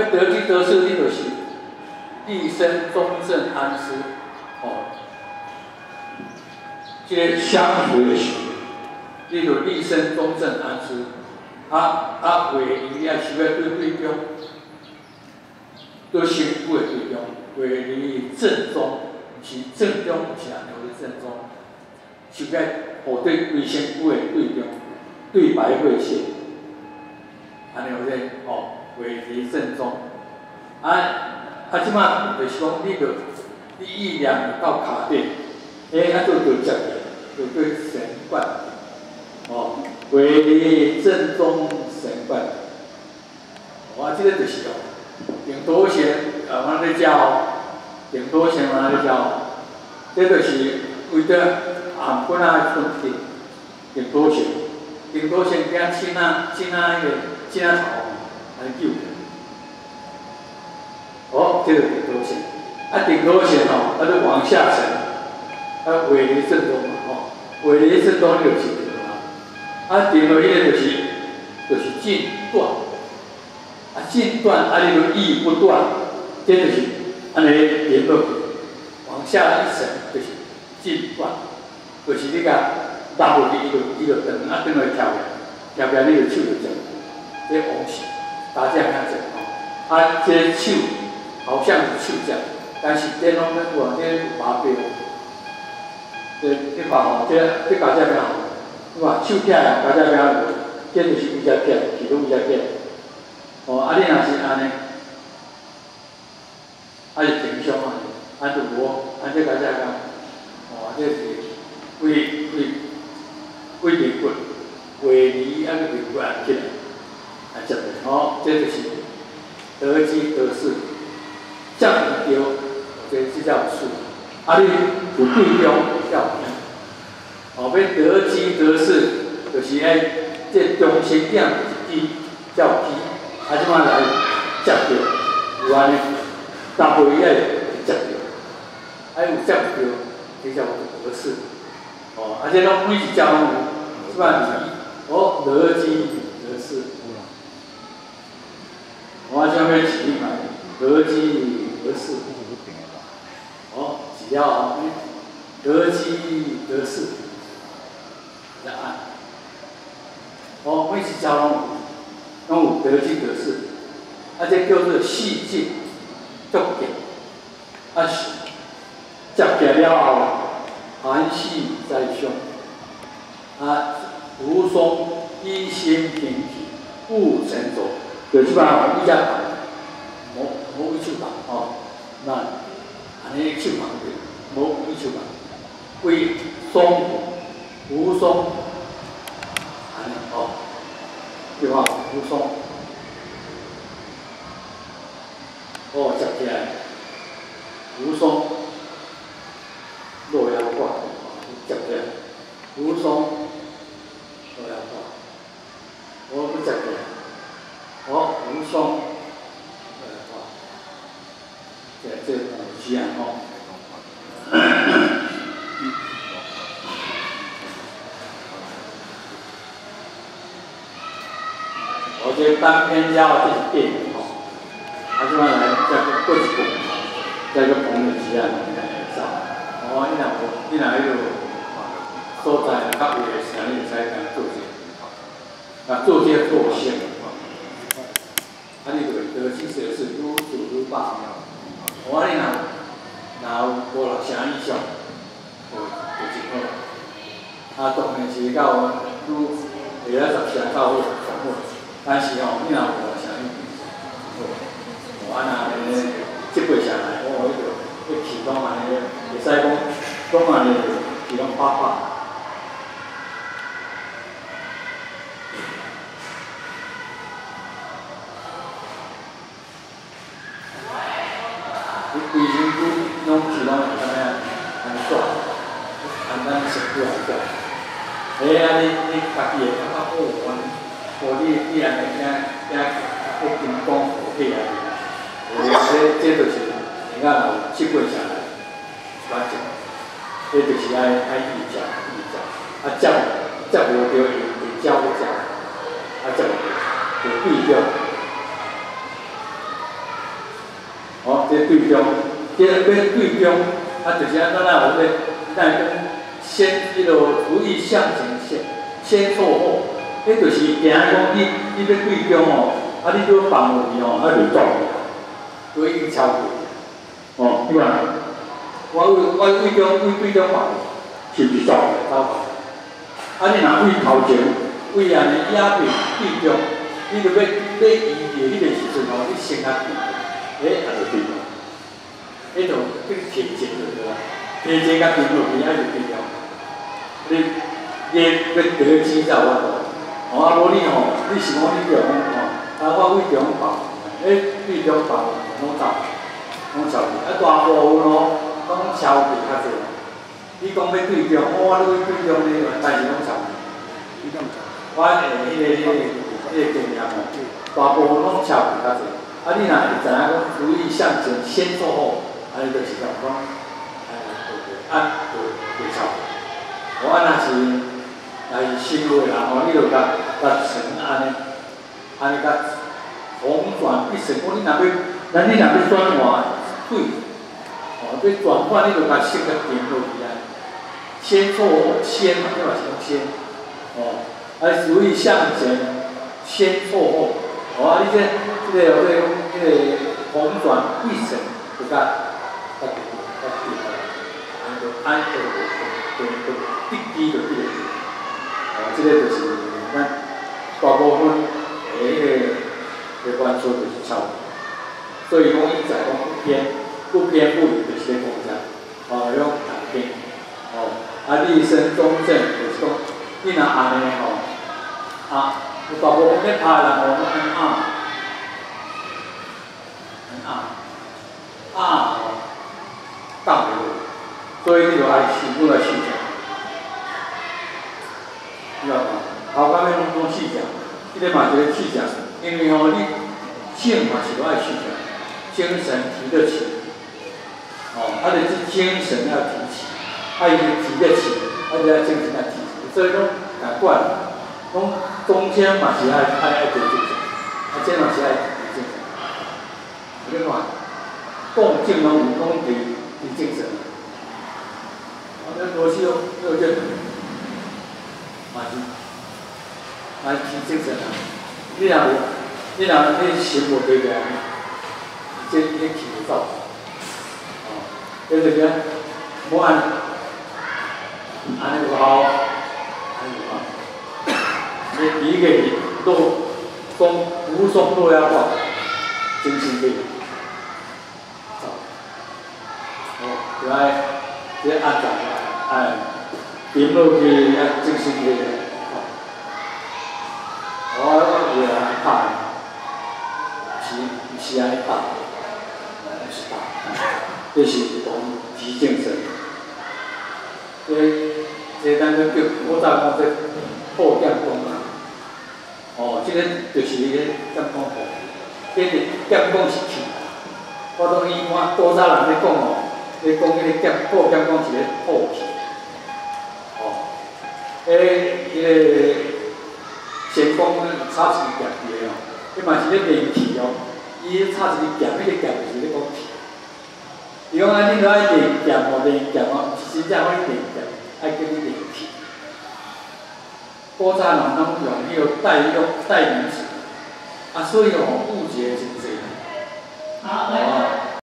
要得机得势，你就是立身中正安师，哦，即相随的学，你就立身中正安师，啊啊，为离啊是要对对中，对心不会对中，为离正中，是正中是安尼的正中，是要互对为心不会对中，对白会线，安尼有咧，哦。为离正中，啊啊！即摆就是讲，你着你意念到卡顶，哎，啊，就着接个，就对神观，哦，为离正中神观，我即个就是哦，顶多线啊，往咧叫，顶多线往咧叫，这个是为着啊，本来分顶顶多线，顶多线加青啊青啊个青啊头。来救的，哦，这个顶头线，啊，顶头线哦，啊，就往下沉，啊，尾离正中嘛，哦，尾离正中有几个嘛，啊，顶头线就是就是进断，啊，进断，啊，你就意不断，这就是安尼连落去，往下一沉就是进断，就是你个打落去伊就伊就断，啊，断来跳起，跳起你个手就正，这往起。打这样样子哦，啊，这手好像是手脚，但是这拢咧往这麻痹哦。这你看哦，这这搞这边哦，你看手起来搞这边，这就是比较偏，其中比较偏。哦，啊，你若是安尼，啊是平胸啊，啊就无，啊这搞这边，哦，这是为为为灵骨，为离啊个灵骨起来。啊，接的，好，这就是得机得势，降丢，这这叫术。啊，你有对中叫偏，哦，要得机得势，就是爱这中心点是机，叫机，啊，即摆来接着，有安尼，大部分爱接着，还有接着，这叫得势。哦，而且拢每一招，是吧？哦，得机得势。我下面起一排，得机得势。哦，只要得机得势，来按。哦，每次教拢拢有得机得势，啊，这叫做细劲足劲。啊，接起了后，寒气在胸，啊，无松一心平体，勿沉着。就即摆吼，伊只无无手棒吼，那安尼手棒对，无伊手棒，为松无松，安尼吼，对吧？无松，哦，接起来，无松，落腰挂，接起来，无松，落腰挂，我不接起来。哦，无松，呃，好，这这五句啊，吼。我这单篇要点变，吼，啊，即摆来再个过一步，再个朋友之啊，来上，哦，你若无，你若迄个所在较有诶时，你会使甲做些，啊，做些做些。啊！你就得其实是愈做愈棒。我哩若五六成以上，就就真好。啊，当然是到愈下了十成到好上好。但是吼，你若有五六成以上，我安尼积累下来，我迄个迄启动安尼，会使讲讲安尼是讲发发。规身拢是拢会安尼安爽，安咱身躯来讲，哎呀你你家己会感觉好，安无你你安尼惊惊一金光火起来，这这就是人家有七八下来，关键，这就是爱爱意教意教，啊教教无着会会教不教，啊教就对着。哦，这对中，即个要对中，啊，就是安怎啦？我们那跟先迄落如意向前先先做好，迄就是惊讲你你要对中哦，啊，你要放落去哦，啊，就撞去，所以超过。哦，你看，我为我为中为对中放，是不是撞去？走啊，你若为头前为安尼压平对中，你就要要移的迄个时阵哦，你先啊平。哎，还是对的。迄种这个铁节对不对？铁节甲平落去还是对了。你你要得起走我度，哦啊无你吼，你是讲你着讲吼，啊我为着讲放，哎为着放拢走，拢超去，啊大部分咯，拢超去较济。你讲要对中，我你要对中呢，但是拢超去。我诶，迄个迄个迄个经验吼，大部分拢超去较济。啊，你若会知影讲如意向前先做好，安尼就是讲讲，哎，按就就差。我安若是来新话啦，吼，你就甲甲成安尼，安尼甲红转一成。我你若要，咱你若要转换对，哦，要转换你就甲先个点落去啊。先做后，先嘛，对嘛是讲先，哦，啊，如意向前先做后，哦，你这。即个我哋讲，即个红转一成，就甲甲对甲对个，安个安个个个滴滴个滴个，哦，即个就是咱大部分诶迄个个关注就是差，所以讲伊在讲不偏不偏不倚就是咧讲啥，哦，用两边，哦，啊，立身中正就是讲，你若安尼吼，啊，大部分咧拍人哦，安啊。啊啊，当袂落，所以你就爱全部来细讲，知道吗？头讲要拢讲细讲，即个嘛就是细讲，因为吼你性嘛是爱细讲，精神提得起，哦，他的精神要提起，他伊提得起，他就要精神要提起，所以讲难怪，讲中间嘛是爱爱爱提精神，啊，这嘛是爱。另外，共进拢有共提提精神，啊，那罗西又又认，嘛是，啊提精神啊，你若你若你心无对个，这你提不到，哦，跟这个，无按，安尼就好，安尼好，你第一个都松无松都要化，精神病。来，这安怎？哎，点落去啊，精神去的。我我也怕，是是安尼打，是打，这是讲提精神。这这咱个叫我早讲这破剑功啊。哦，这个就是迄个剑功破，这个剑功是气。我当伊看多少人咧讲哦。你讲迄个剑破剑讲是咧破气，哦，诶，迄个先锋插一个剑伫个哦，伊嘛是咧练气哦，伊插一个剑，迄个剑就是咧讲。伊讲啊，你著爱练剑哦，练剑哦，真正爱练剑，爱叫你练气。古早人拢用迄个代用代名词，啊，所以哦误解真济。好。